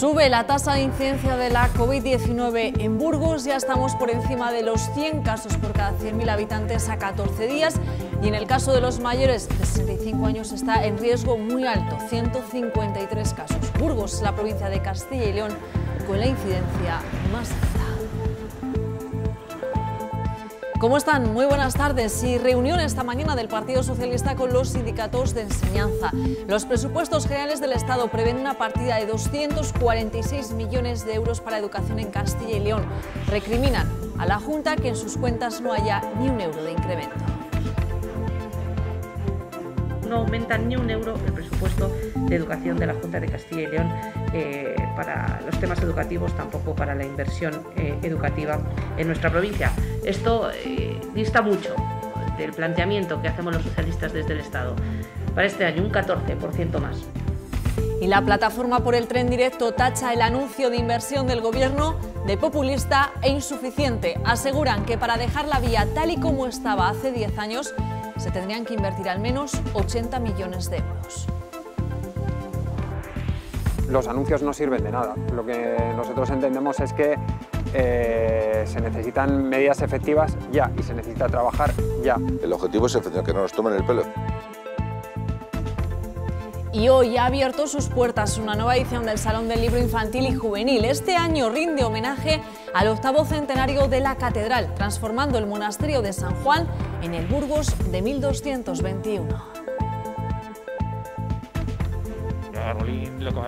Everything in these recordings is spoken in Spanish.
Sube la tasa de incidencia de la COVID-19 en Burgos, ya estamos por encima de los 100 casos por cada 100.000 habitantes a 14 días y en el caso de los mayores de 65 años está en riesgo muy alto, 153 casos. Burgos la provincia de Castilla y León con la incidencia más alta. ¿Cómo están? Muy buenas tardes. Y reunión esta mañana del Partido Socialista con los sindicatos de enseñanza. Los presupuestos generales del Estado prevén una partida de 246 millones de euros para educación en Castilla y León. Recriminan a la Junta que en sus cuentas no haya ni un euro de incremento no aumenta ni un euro el presupuesto de educación de la Junta de Castilla y León eh, para los temas educativos, tampoco para la inversión eh, educativa en nuestra provincia. Esto eh, dista mucho del planteamiento que hacemos los socialistas desde el Estado. Para este año un 14% más. Y la plataforma por el tren directo tacha el anuncio de inversión del Gobierno de populista e insuficiente. Aseguran que para dejar la vía tal y como estaba hace 10 años se tendrían que invertir al menos 80 millones de euros. Los anuncios no sirven de nada. Lo que nosotros entendemos es que eh, se necesitan medidas efectivas ya y se necesita trabajar ya. El objetivo es que no nos tomen el pelo y hoy ha abierto sus puertas una nueva edición del Salón del Libro Infantil y Juvenil. Este año rinde homenaje al octavo centenario de la Catedral, transformando el monasterio de San Juan en el Burgos de 1221. Arbolín lo que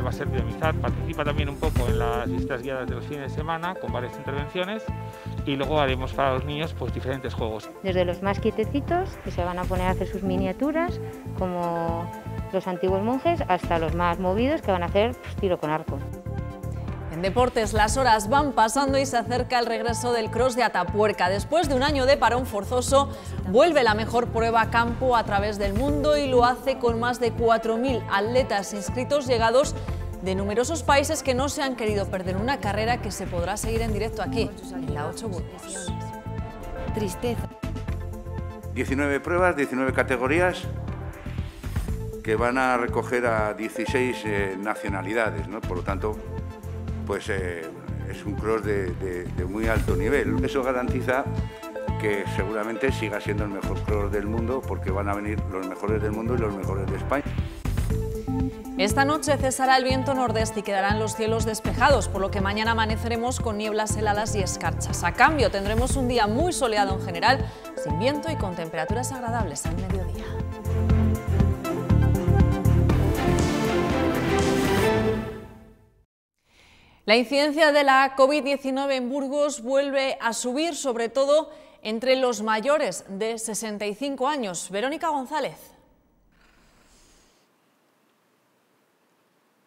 va a ser dinamizar, participa también un poco en las visitas guiadas de los fines de semana con varias intervenciones y luego haremos para los niños pues diferentes juegos. Desde los más quietecitos que se van a poner a hacer sus miniaturas como los antiguos monjes hasta los más movidos que van a hacer pues, tiro con arco. En deportes las horas van pasando y se acerca el regreso del cross de Atapuerca. Después de un año de parón forzoso, vuelve la mejor prueba a campo a través del mundo y lo hace con más de 4.000 atletas inscritos llegados de numerosos países que no se han querido perder una carrera que se podrá seguir en directo aquí, en la 8 Burgos. Tristeza. 19 pruebas, 19 categorías, que van a recoger a 16 eh, nacionalidades, ¿no? por lo tanto, pues eh, es un cross de, de, muy alto nivel. Eso garantiza que seguramente siga siendo el mejor cross del mundo porque van a venir los mejores del mundo y los mejores de España. Esta noche cesará el viento nordeste y quedarán los cielos despejados, por lo que mañana amaneceremos con nieblas heladas y escarchas. A cambio tendremos un día muy soleado en general, sin viento y con temperaturas agradables al mediodía. La incidencia de la COVID-19 en Burgos vuelve a subir, sobre todo entre los mayores de 65 años. Verónica González.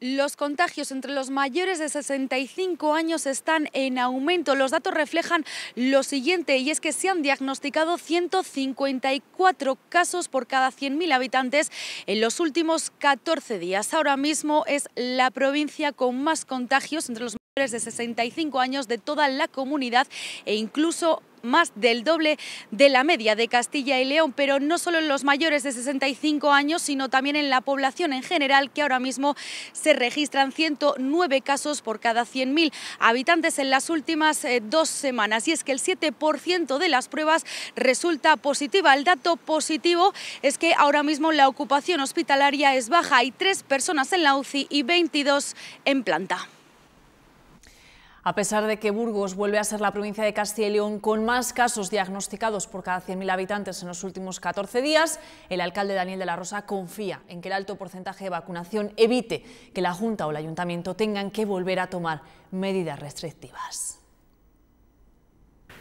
Los contagios entre los mayores de 65 años están en aumento. Los datos reflejan lo siguiente y es que se han diagnosticado 154 casos por cada 100.000 habitantes en los últimos 14 días. Ahora mismo es la provincia con más contagios entre los de 65 años de toda la comunidad e incluso más del doble de la media de Castilla y León, pero no solo en los mayores de 65 años, sino también en la población en general, que ahora mismo se registran 109 casos por cada 100.000 habitantes en las últimas eh, dos semanas. Y es que el 7% de las pruebas resulta positiva. El dato positivo es que ahora mismo la ocupación hospitalaria es baja. Hay tres personas en la UCI y 22 en planta. A pesar de que Burgos vuelve a ser la provincia de Castilla y León con más casos diagnosticados por cada 100.000 habitantes en los últimos 14 días, el alcalde Daniel de la Rosa confía en que el alto porcentaje de vacunación evite que la Junta o el Ayuntamiento tengan que volver a tomar medidas restrictivas.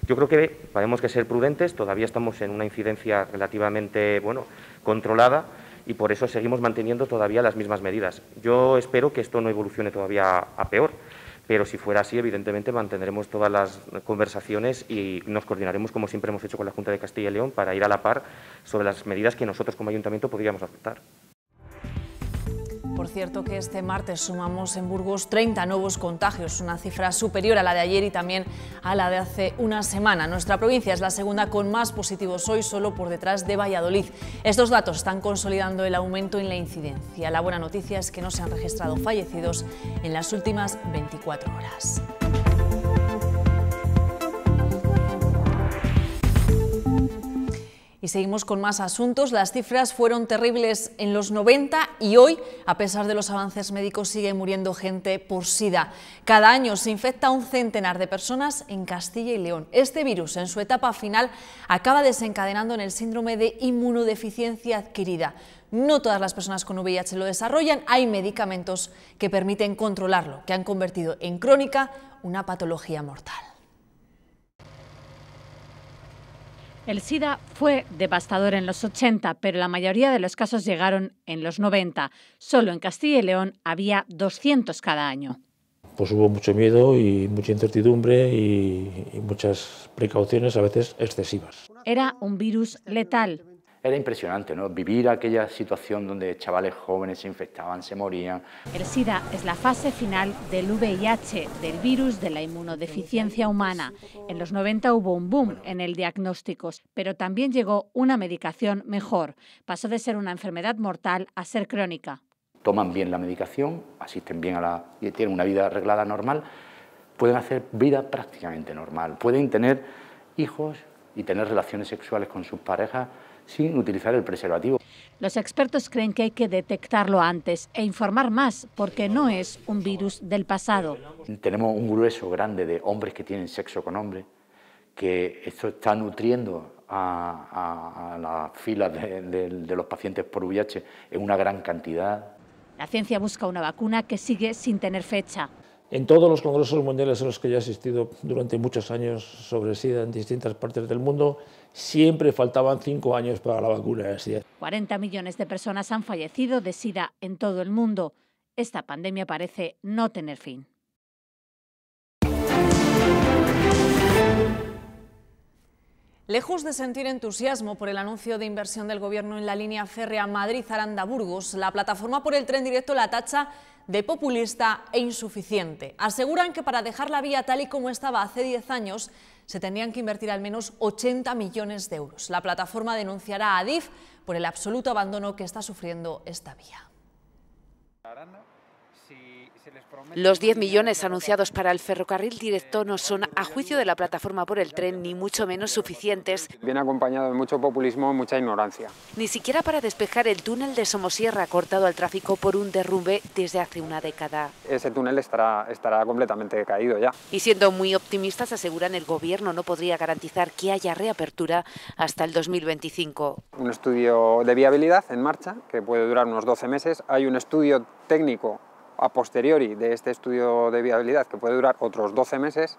Yo creo que tenemos que ser prudentes, todavía estamos en una incidencia relativamente bueno, controlada y por eso seguimos manteniendo todavía las mismas medidas. Yo espero que esto no evolucione todavía a peor pero si fuera así, evidentemente mantendremos todas las conversaciones y nos coordinaremos, como siempre hemos hecho con la Junta de Castilla y León, para ir a la par sobre las medidas que nosotros como ayuntamiento podríamos adoptar. Por cierto que este martes sumamos en Burgos 30 nuevos contagios, una cifra superior a la de ayer y también a la de hace una semana. Nuestra provincia es la segunda con más positivos hoy, solo por detrás de Valladolid. Estos datos están consolidando el aumento en la incidencia. La buena noticia es que no se han registrado fallecidos en las últimas 24 horas. Y seguimos con más asuntos. Las cifras fueron terribles en los 90 y hoy, a pesar de los avances médicos, sigue muriendo gente por SIDA. Cada año se infecta un centenar de personas en Castilla y León. Este virus, en su etapa final, acaba desencadenando en el síndrome de inmunodeficiencia adquirida. No todas las personas con VIH lo desarrollan, hay medicamentos que permiten controlarlo, que han convertido en crónica una patología mortal. El SIDA fue devastador en los 80, pero la mayoría de los casos llegaron en los 90. Solo en Castilla y León había 200 cada año. Pues hubo mucho miedo y mucha incertidumbre y, y muchas precauciones a veces excesivas. Era un virus letal, era impresionante, ¿no? Vivir aquella situación donde chavales jóvenes se infectaban, se morían. El SIDA es la fase final del VIH, del virus de la inmunodeficiencia humana. En los 90 hubo un boom en el diagnóstico, pero también llegó una medicación mejor. Pasó de ser una enfermedad mortal a ser crónica. Toman bien la medicación, asisten bien a la y tienen una vida arreglada normal, pueden hacer vida prácticamente normal, pueden tener hijos y tener relaciones sexuales con sus parejas sin utilizar el preservativo. Los expertos creen que hay que detectarlo antes e informar más, porque no es un virus del pasado. Tenemos un grueso grande de hombres que tienen sexo con hombres, que esto está nutriendo a, las filas de, de los pacientes por VIH en una gran cantidad. La ciencia busca una vacuna que sigue sin tener fecha. En todos los congresos mundiales en los que he asistido durante muchos años sobre SIDA en distintas partes del mundo, siempre faltaban cinco años para la vacuna de SIDA. 40 millones de personas han fallecido de SIDA en todo el mundo. Esta pandemia parece no tener fin. Lejos de sentir entusiasmo por el anuncio de inversión del Gobierno en la línea férrea Madrid-Aranda-Burgos, la plataforma por el tren directo la tacha de populista e insuficiente. Aseguran que para dejar la vía tal y como estaba hace 10 años se tendrían que invertir al menos 80 millones de euros. La plataforma denunciará a Adif por el absoluto abandono que está sufriendo esta vía. Los 10 millones anunciados para el ferrocarril directo no son, a juicio de la plataforma por el tren, ni mucho menos suficientes. Viene acompañado de mucho populismo y mucha ignorancia. Ni siquiera para despejar el túnel de Somosierra cortado al tráfico por un derrumbe desde hace una década. Ese túnel estará, estará completamente caído ya. Y siendo muy optimistas, aseguran el gobierno no podría garantizar que haya reapertura hasta el 2025. Un estudio de viabilidad en marcha que puede durar unos 12 meses. Hay un estudio técnico a posteriori de este estudio de viabilidad, que puede durar otros 12 meses.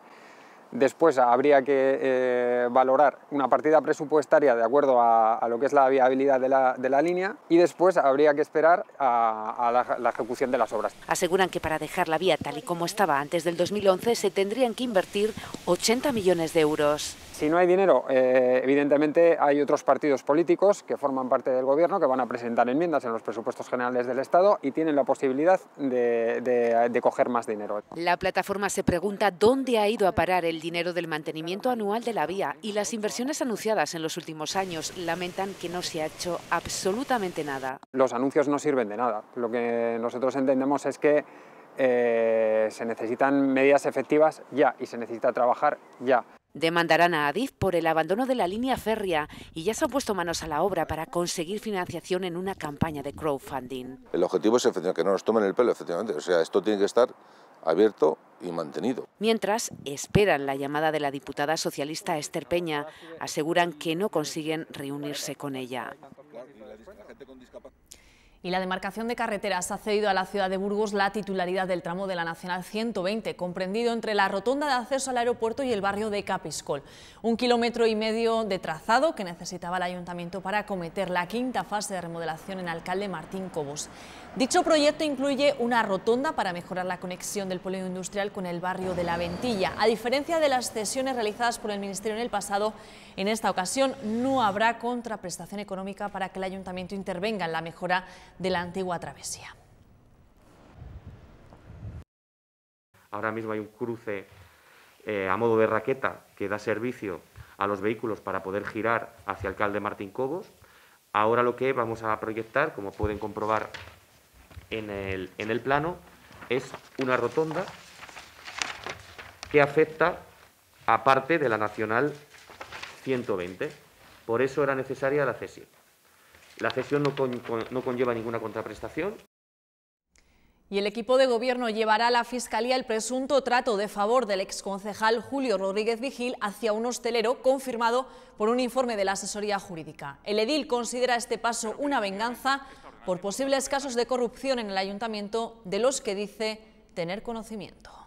Después habría que eh, valorar una partida presupuestaria de acuerdo a, lo que es la viabilidad de la, línea y después habría que esperar a, la, la, ejecución de las obras. Aseguran que para dejar la vía tal y como estaba antes del 2011 se tendrían que invertir 80 millones de euros. Si no hay dinero, eh, evidentemente hay otros partidos políticos que forman parte del gobierno que van a presentar enmiendas en los presupuestos generales del Estado y tienen la posibilidad de, coger más dinero. La plataforma se pregunta dónde ha ido a parar el dinero del mantenimiento anual de la vía y las inversiones anunciadas en los últimos años lamentan que no se ha hecho absolutamente nada. Los anuncios no sirven de nada. Lo que nosotros entendemos es que eh, se necesitan medidas efectivas ya y se necesita trabajar ya. Demandarán a Adif por el abandono de la línea férrea y ya se han puesto manos a la obra para conseguir financiación en una campaña de crowdfunding. El objetivo es que no nos tomen el pelo, efectivamente. O sea, esto tiene que estar abierto y mantenido. Mientras, esperan la llamada de la diputada socialista Esther Peña. Aseguran que no consiguen reunirse con ella. Y la demarcación de carreteras ha cedido a la ciudad de Burgos la titularidad del tramo de la Nacional 120, comprendido entre la rotonda de acceso al aeropuerto y el barrio de Capiscol. Un kilómetro y medio de trazado que necesitaba el ayuntamiento para acometer la quinta fase de remodelación en alcalde Martín Cobos. Dicho proyecto incluye una rotonda para mejorar la conexión del polígono industrial con el barrio de La Ventilla. A diferencia de las cesiones realizadas por el Ministerio en el pasado, en esta ocasión no habrá contraprestación económica para que el ayuntamiento intervenga en la mejora de la antigua travesía. Ahora mismo hay un cruce eh, a modo de raqueta que da servicio a los vehículos para poder girar hacia Alcalde Martín Cobos. Ahora lo que vamos a proyectar, como pueden comprobar en el, en el plano, es una rotonda que afecta a parte de la Nacional 120. Por eso era necesaria la cesión. La cesión no, conlleva ninguna contraprestación. Y el equipo de gobierno llevará a la Fiscalía el presunto trato de favor del exconcejal Julio Rodríguez Vigil hacia un hostelero confirmado por un informe de la asesoría jurídica. El edil considera este paso una venganza por posibles casos de corrupción en el ayuntamiento de los que dice tener conocimiento.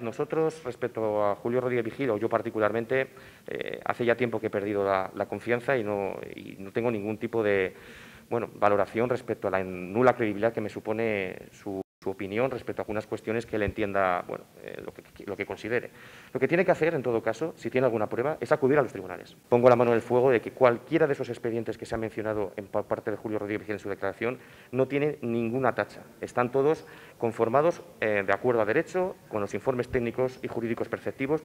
Nosotros, respecto a Julio Rodríguez Vigil, o yo particularmente, eh, hace ya tiempo que he perdido la, confianza y no, y no tengo ningún tipo de bueno, valoración respecto a la nula credibilidad que me supone su, opinión respecto a algunas cuestiones que él entienda bueno, eh, lo, que, lo, que, considere. Lo que tiene que hacer, en todo caso, si tiene alguna prueba, es acudir a los tribunales. Pongo la mano en el fuego de que cualquiera de esos expedientes que se han mencionado en parte de Julio Rodríguez en su declaración no tiene ninguna tacha. Están todos conformados eh, de acuerdo a derecho, con los informes técnicos y jurídicos perceptivos.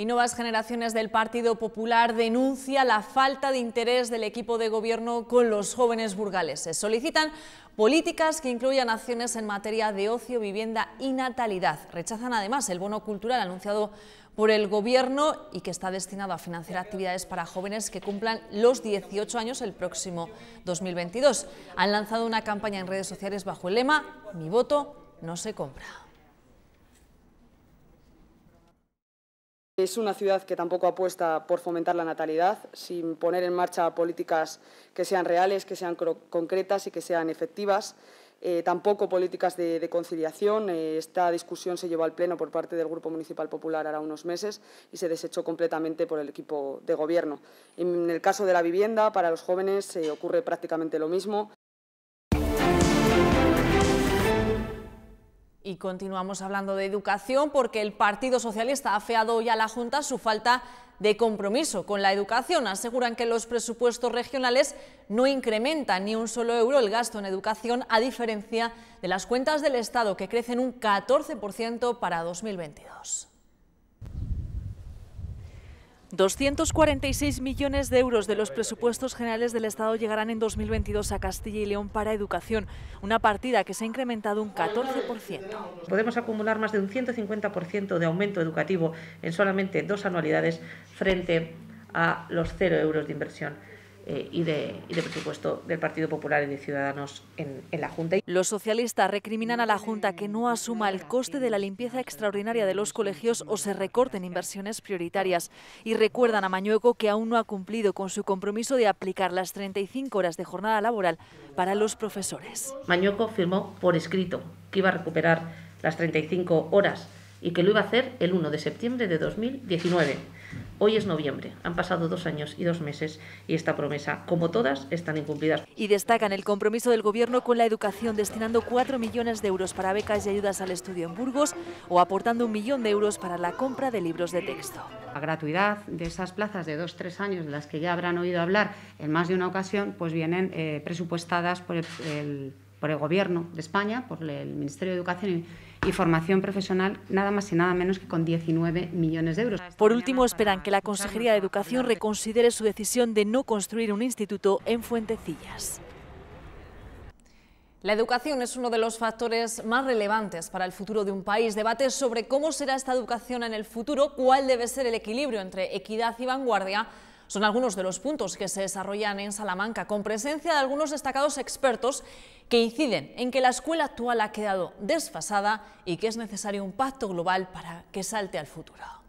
Y Nuevas Generaciones del Partido Popular denuncia la falta de interés del equipo de gobierno con los jóvenes burgaleses. Solicitan políticas que incluyan acciones en materia de ocio, vivienda y natalidad. Rechazan además el bono cultural anunciado por el Gobierno y que está destinado a financiar actividades para jóvenes que cumplan los 18 años el próximo 2022. Han lanzado una campaña en redes sociales bajo el lema Mi voto no se compra. Es una ciudad que tampoco apuesta por fomentar la natalidad, sin poner en marcha políticas que sean reales, que sean concretas y que sean efectivas. Eh, tampoco políticas de, conciliación. Eh, esta discusión se llevó al Pleno por parte del Grupo Municipal Popular ahora unos meses y se desechó completamente por el equipo de Gobierno. En el caso de la vivienda, para los jóvenes eh, ocurre prácticamente lo mismo. Y continuamos hablando de educación porque el Partido Socialista ha afeado hoy a la Junta su falta de compromiso con la educación. Aseguran que los presupuestos regionales no incrementan ni un solo euro el gasto en educación, a diferencia de las cuentas del Estado, que crecen un 14% para 2022. 246 millones de euros de los presupuestos generales del Estado llegarán en 2022 a Castilla y León para educación, una partida que se ha incrementado un 14%. Podemos acumular más de un 150% de aumento educativo en solamente dos anualidades frente a los cero euros de inversión eh, y, de, presupuesto del Partido Popular y de Ciudadanos en, en, la Junta. Los socialistas recriminan a la Junta que no asuma el coste de la limpieza extraordinaria de los colegios o se recorten inversiones prioritarias y recuerdan a Mañueco que aún no ha cumplido con su compromiso de aplicar las 35 horas de jornada laboral para los profesores. Mañueco firmó por escrito que iba a recuperar las 35 horas y que lo iba a hacer el 1 de septiembre de 2019. Hoy es noviembre, han pasado dos años y dos meses y esta promesa, como todas, están incumplidas. Y destacan el compromiso del Gobierno con la educación, destinando 4 millones de euros para becas y ayudas al estudio en Burgos o aportando un millón de euros para la compra de libros de texto. La gratuidad de esas plazas de dos tres años, de las que ya habrán oído hablar en más de una ocasión, pues vienen eh, presupuestadas por el, por el Gobierno de España, por el Ministerio de Educación y y formación profesional nada más y nada menos que con 19 millones de euros. Por último, esperan que la Consejería de Educación reconsidere su decisión de no construir un instituto en Fuentecillas. La educación es uno de los factores más relevantes para el futuro de un país. Debates sobre cómo será esta educación en el futuro, cuál debe ser el equilibrio entre equidad y vanguardia, son algunos de los puntos que se desarrollan en Salamanca, con presencia de algunos destacados expertos que inciden en que la escuela actual ha quedado desfasada y que es necesario un pacto global para que salte al futuro.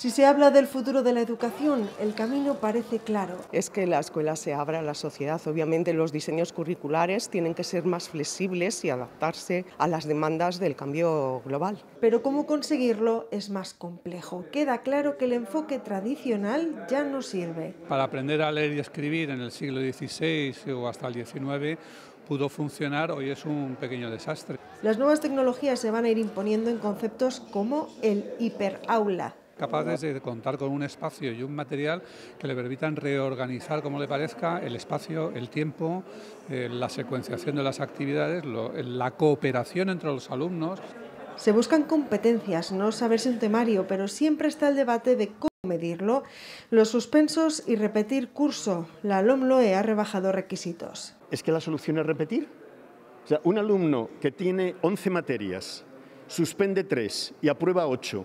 Si se habla del futuro de la educación, el camino parece claro. Es que la escuela se abra a la sociedad. Obviamente los diseños curriculares tienen que ser más flexibles y adaptarse a las demandas del cambio global. Pero cómo conseguirlo es más complejo. Queda claro que el enfoque tradicional ya no sirve. Para aprender a leer y escribir en el siglo XVI o hasta el XIX, pudo funcionar, hoy es un pequeño desastre. Las nuevas tecnologías se van a ir imponiendo en conceptos como el hiperaula capaces de contar con un espacio y un material que le permitan reorganizar como le parezca el espacio, el tiempo, eh, la secuenciación de las actividades, la cooperación entre los alumnos. Se buscan competencias, no saberse un temario, pero siempre está el debate de cómo medirlo, los suspensos y repetir curso. La LOMLOE ha rebajado requisitos. ¿Es que la solución es repetir? O sea, un alumno que tiene 11 materias, suspende 3 y aprueba 8,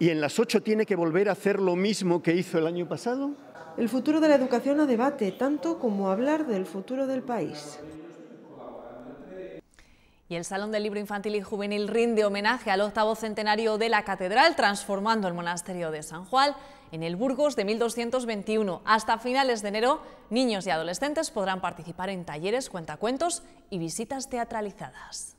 y en las 8 tiene que volver a hacer lo mismo que hizo el año pasado. El futuro de la educación a debate, tanto como hablar del futuro del país. Y el Salón del Libro Infantil y Juvenil rinde homenaje al octavo centenario de la Catedral, transformando el monasterio de San Juan en el Burgos de 1221. Hasta finales de enero, niños y adolescentes podrán participar en talleres, cuentacuentos y visitas teatralizadas.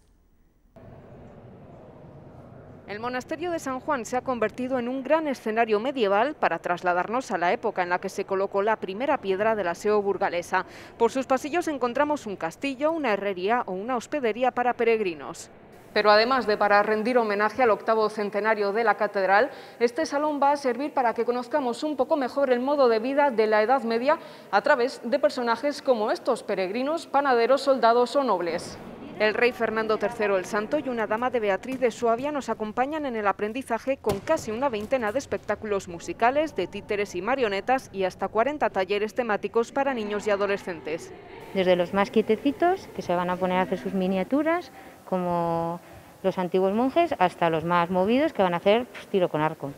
El monasterio de San Juan se ha convertido en un gran escenario medieval para trasladarnos a la época en la que se colocó la primera piedra del aseo burgalesa. Por sus pasillos encontramos un castillo, una herrería o una hospedería para peregrinos. Pero además de para rendir homenaje al octavo centenario de la catedral, este salón va a servir para que conozcamos un poco mejor el modo de vida de la Edad Media a través de personajes como estos peregrinos, panaderos, soldados o nobles. El rey Fernando III el Santo y una dama de Beatriz de Suabia nos acompañan en el aprendizaje con casi una veintena de espectáculos musicales, de títeres y marionetas y hasta 40 talleres temáticos para niños y adolescentes. Desde los más quietecitos, que se van a poner a hacer sus miniaturas, como los antiguos monjes, hasta los más movidos, que van a hacer pues, tiro con arco.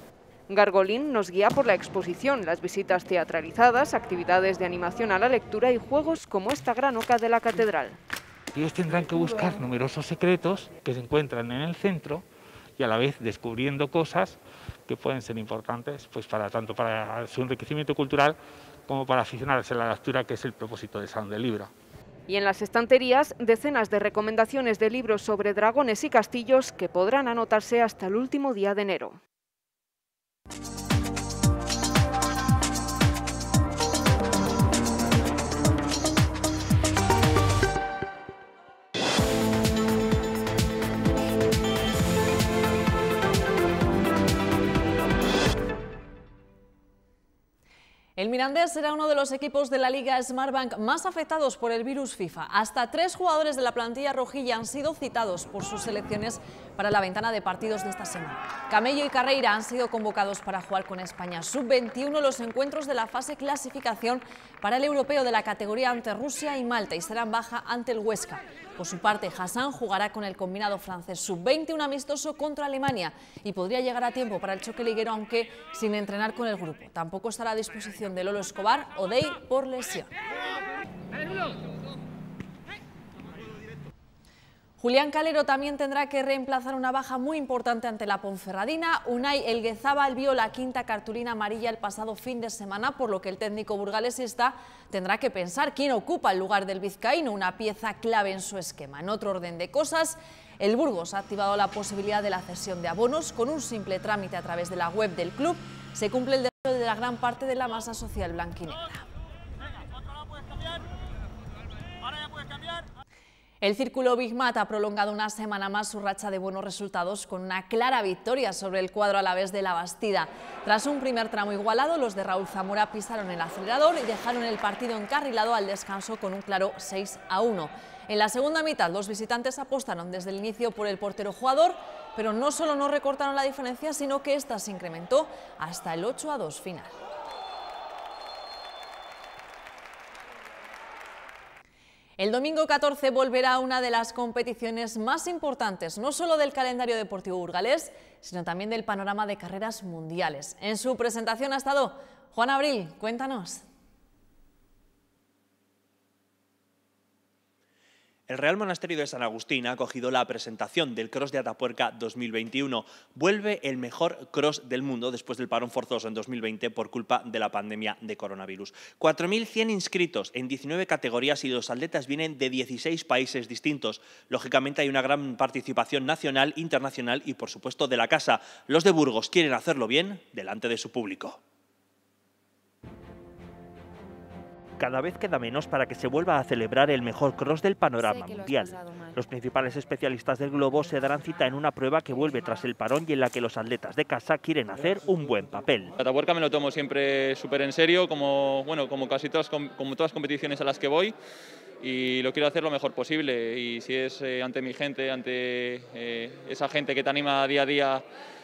Gargolín nos guía por la exposición, las visitas teatralizadas, actividades de animación a la lectura y juegos como esta gran oca de la catedral. Ellos tendrán que buscar numerosos secretos que se encuentran en el centro y a la vez descubriendo cosas que pueden ser importantes pues para tanto para su enriquecimiento cultural como para aficionarse a la lectura, que es el propósito del Salón del Libro. Y en las estanterías, decenas de recomendaciones de libros sobre dragones y castillos que podrán anotarse hasta el último día de enero. El Mirandés será uno de los equipos de la Liga Smartbank más afectados por el virus FIFA. Hasta tres jugadores de la plantilla rojilla han sido citados por sus selecciones para la ventana de partidos de esta semana. Camello y Carreira han sido convocados para jugar con España Sub-21 los encuentros de la fase clasificación para el europeo de la categoría ante Rusia y Malta y serán baja ante el Huesca. Por su parte, Hassan jugará con el combinado francés sub-20 un amistoso contra Alemania y podría llegar a tiempo para el choque liguero, aunque sin entrenar con el grupo. Tampoco estará a disposición de Lolo Escobar o Dey por lesión. Julián Calero también tendrá que reemplazar una baja muy importante ante la Ponferradina. Unai Elguezábal vio la quinta cartulina amarilla el pasado fin de semana, por lo que el técnico burgalesista tendrá que pensar quién ocupa el lugar del vizcaíno, una pieza clave en su esquema. En otro orden de cosas, el Burgos ha activado la posibilidad de la cesión de abonos con un simple trámite a través de la web del club. Se cumple el derecho de la gran parte de la masa social blanquinegra. El Círculo Big Mat ha prolongado una semana más su racha de buenos resultados con una clara victoria sobre el cuadro a la vez de la Bastida. Tras un primer tramo igualado, los de Raúl Zamora pisaron el acelerador y dejaron el partido encarrilado al descanso con un claro 6 a 1. En la segunda mitad, los visitantes apostaron desde el inicio por el portero jugador, pero no solo no recortaron la diferencia, sino que esta se incrementó hasta el 8 a 2 final. El domingo 14 volverá una de las competiciones más importantes, no solo del calendario deportivo burgalés, sino también del panorama de carreras mundiales. En su presentación ha estado Juan Abril, cuéntanos. El Real Monasterio de San Agustín ha acogido la presentación del Cross de Atapuerca 2021. Vuelve el mejor cross del mundo después del parón forzoso en 2020 por culpa de la pandemia de coronavirus. 4.100 inscritos en 19 categorías y los atletas vienen de 16 países distintos. Lógicamente hay una gran participación nacional, internacional y por supuesto de la casa. Los de Burgos quieren hacerlo bien delante de su público. Cada vez queda menos para que se vuelva a celebrar el mejor cross del panorama mundial. Los principales especialistas del globo se darán cita en una prueba que vuelve tras el parón y en la que los atletas de casa quieren hacer un buen papel. Atapuerca me lo tomo siempre súper en serio, como, bueno, como casi todas, como todas las competiciones a las que voy y lo quiero hacer lo mejor posible y si es eh, ante mi gente, ante eh, esa gente que te anima día a día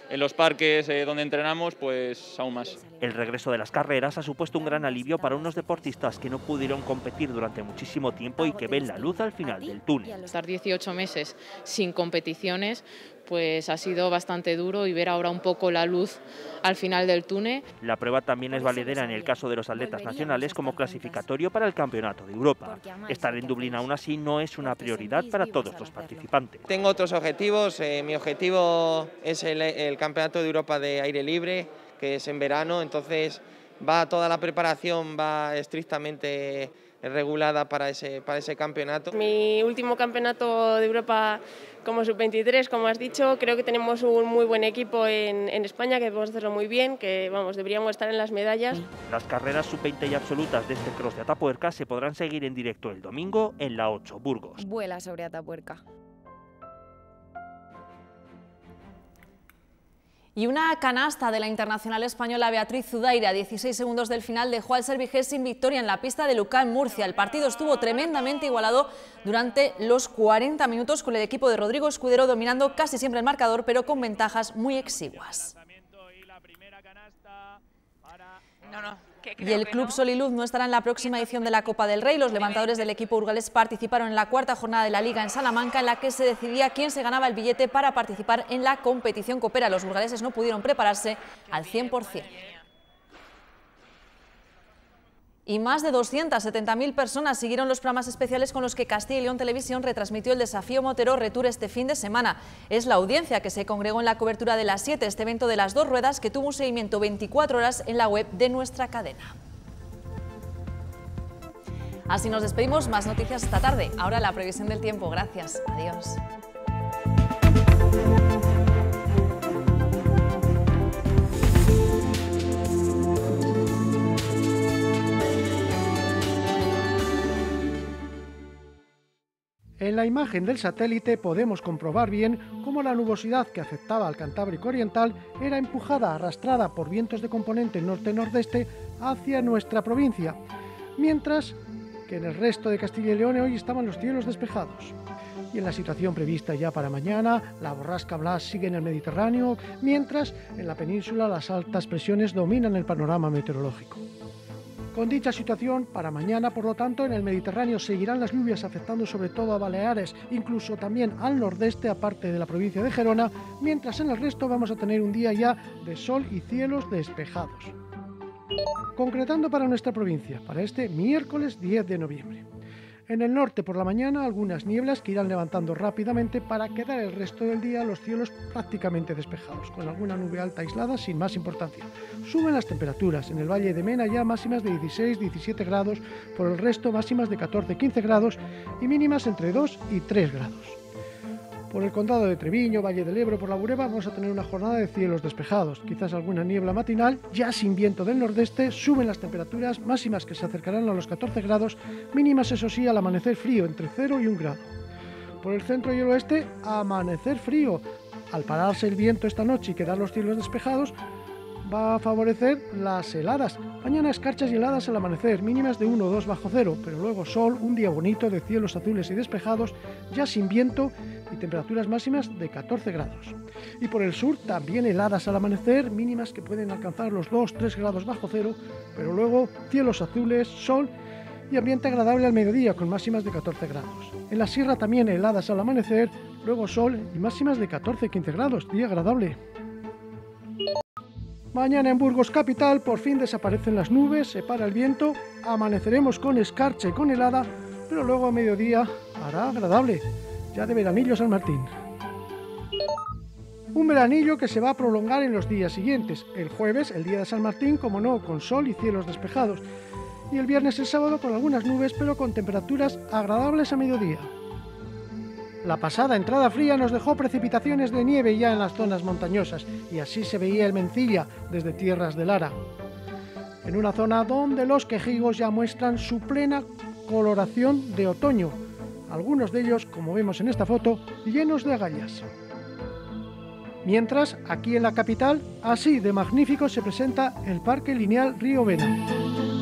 en los parques eh, donde entrenamos, pues aún más. El regreso de las carreras ha supuesto un gran alivio para unos deportistas que no pudieron competir durante muchísimo tiempo y que ven la luz al final del túnel. Estar 18 meses sin competiciones pues ha sido bastante duro y ver ahora un poco la luz al final del túnel. La prueba también es valedera en el caso de los atletas nacionales como clasificatorio para el Campeonato de Europa. Estar en Dublín aún así no es una prioridad para todos los participantes. Tengo otros objetivos, eh, mi objetivo es el, el Campeonato de Europa de aire libre, que es en verano, entonces va toda la preparación va estrictamente regulada para ese, para ese campeonato. Mi último campeonato de Europa como sub-23, como has dicho, creo que tenemos un muy buen equipo en, en, España, que podemos hacerlo muy bien, que vamos, deberíamos estar en las medallas. Las carreras sub-20 y absolutas de este cross de Atapuerca se podrán seguir en directo el domingo en la 8 Burgos. Vuela sobre Atapuerca. Y una canasta de la internacional española Beatriz Zudaire a 16 segundos del final dejó al Serviges sin victoria en la pista de Lucán Murcia. El partido estuvo tremendamente igualado durante los 40 minutos con el equipo de Rodrigo Escudero dominando casi siempre el marcador pero con ventajas muy exiguas. No, no, y el Club Soliluz no estará en la próxima edición de la Copa del Rey. Los levantadores del equipo burgalés participaron en la cuarta jornada de la Liga en Salamanca, en la que se decidía quién se ganaba el billete para participar en la competición copera. Los burgaleses no pudieron prepararse al 100%. Y más de 270.000 personas siguieron los programas especiales con los que Castilla y León Televisión retransmitió el desafío Motero Retour este fin de semana. Es la audiencia que se congregó en la cobertura de las 7, este evento de las dos ruedas que tuvo un seguimiento 24 horas en la web de nuestra cadena. Así nos despedimos, más noticias esta tarde. Ahora la previsión del tiempo. Gracias. Adiós. En la imagen del satélite podemos comprobar bien cómo la nubosidad que afectaba al Cantábrico Oriental era empujada, arrastrada por vientos de componente norte-nordeste hacia nuestra provincia, mientras que en el resto de Castilla y León hoy estaban los cielos despejados. Y en la situación prevista ya para mañana, la borrasca Blas sigue en el Mediterráneo, mientras en la península las altas presiones dominan el panorama meteorológico. Con dicha situación, para mañana, por lo tanto, en el Mediterráneo seguirán las lluvias afectando sobre todo a Baleares, incluso también al nordeste, aparte de la provincia de Gerona, mientras en el resto vamos a tener un día ya de sol y cielos despejados. Concretando para nuestra provincia, para este miércoles 10 de noviembre. En el norte por la mañana algunas nieblas que irán levantando rápidamente para quedar el resto del día los cielos prácticamente despejados, con alguna nube alta aislada sin más importancia. Suben las temperaturas, en el Valle de Mena ya máximas de 16-17 grados, por el resto máximas de 14-15 grados y mínimas entre 2 y 3 grados. Por el condado de Treviño, Valle del Ebro, por la Bureba vamos a tener una jornada de cielos despejados, quizás alguna niebla matinal, ya sin viento del nordeste, suben las temperaturas máximas que se acercarán a los 14 grados, mínimas eso sí al amanecer frío, entre 0 y 1 grado. Por el centro y el oeste, amanecer frío. Al pararse el viento esta noche y quedar los cielos despejados, va a favorecer las heladas. Mañana escarchas y heladas al amanecer, mínimas de 1 o 2 bajo cero, pero luego sol, un día bonito de cielos azules y despejados, ya sin viento y temperaturas máximas de 14 grados. Y por el sur también heladas al amanecer, mínimas que pueden alcanzar los 2-3 grados bajo cero, pero luego cielos azules, sol y ambiente agradable al mediodía con máximas de 14 grados. En la sierra también heladas al amanecer, luego sol y máximas de 14-15 grados, día agradable. Mañana en Burgos Capital por fin desaparecen las nubes, se para el viento, amaneceremos con escarcha y con helada, pero luego a mediodía hará agradable, ya de veranillo San Martín. Un veranillo que se va a prolongar en los días siguientes, el jueves, el día de San Martín, como no, con sol y cielos despejados, y el viernes y el sábado con algunas nubes, pero con temperaturas agradables a mediodía. La pasada entrada fría nos dejó precipitaciones de nieve ya en las zonas montañosas y así se veía el Mencilla desde tierras de Lara. en una zona donde los quejigos ya muestran su plena coloración de otoño, algunos de ellos, como vemos en esta foto, llenos de agallas. Mientras, aquí en la capital, así de magnífico se presenta el Parque Lineal Río Vena.